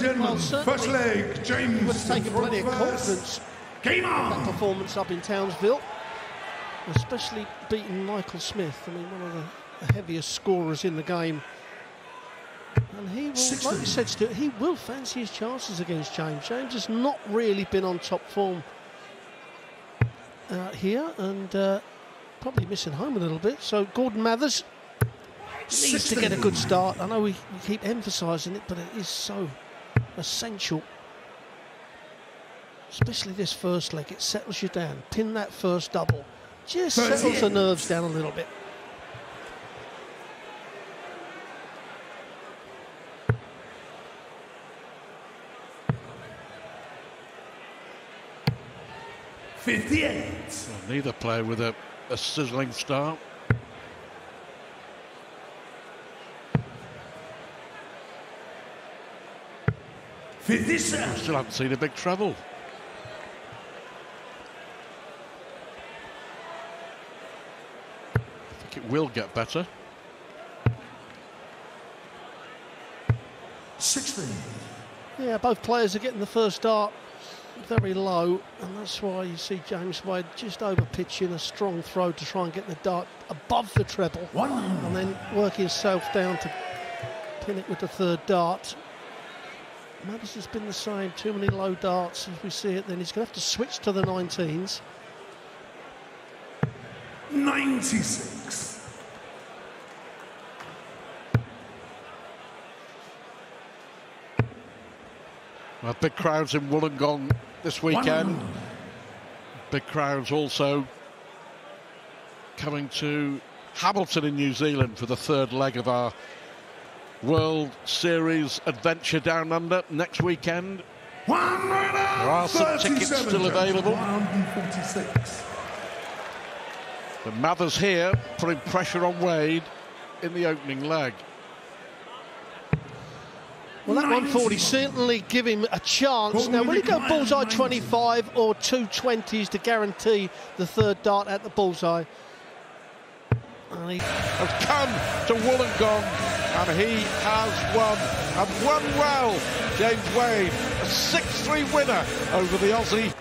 gentlemen, Well, first leg, James. would have taken plenty of confidence Game that performance up in Townsville, especially beating Michael Smith. I mean, one of the, heaviest scorers in the game. And he will, like Sixteen. you said, Stuart, he will fancy his chances against James. James has not really been on top form out here and uh, probably missing home a little bit. So Gordon Mathers needs to get a good start. I know we, we keep emphasising it, but it is so essential. Especially this first leg, it settles you down. Pin that first double. Just settles the nerves down a little bit. Fifty-eight. Well, neither player with a, a sizzling start. Fifty-seven. Still haven't seen a big treble. I think it will get better. Sixteen. Yeah, both players are getting the first dart very low, and that's why you see James Wade just over pitching a strong throw to try and get the dart above the treble. One. and then work himself down to pin it with the third dart. Mathers has been the same, too many low darts as we see it, then he's going to have to switch to the 19s. Ninety-six. Well, big crowds in Wollongong this weekend. One. Big crowds also coming to Hamilton in New Zealand for the third leg of our World Series adventure down under next weekend. One runner. There are some tickets still available. 146. But Mathers here putting pressure on Wade in the opening leg. Well, that 140 certainly give him a chance. Now, will he go bullseye 25 or two 20s to guarantee the third dart at the bullseye? And he Has come to Wollongong and he has won and won well. James Wade, a 6-3 winner over the Aussie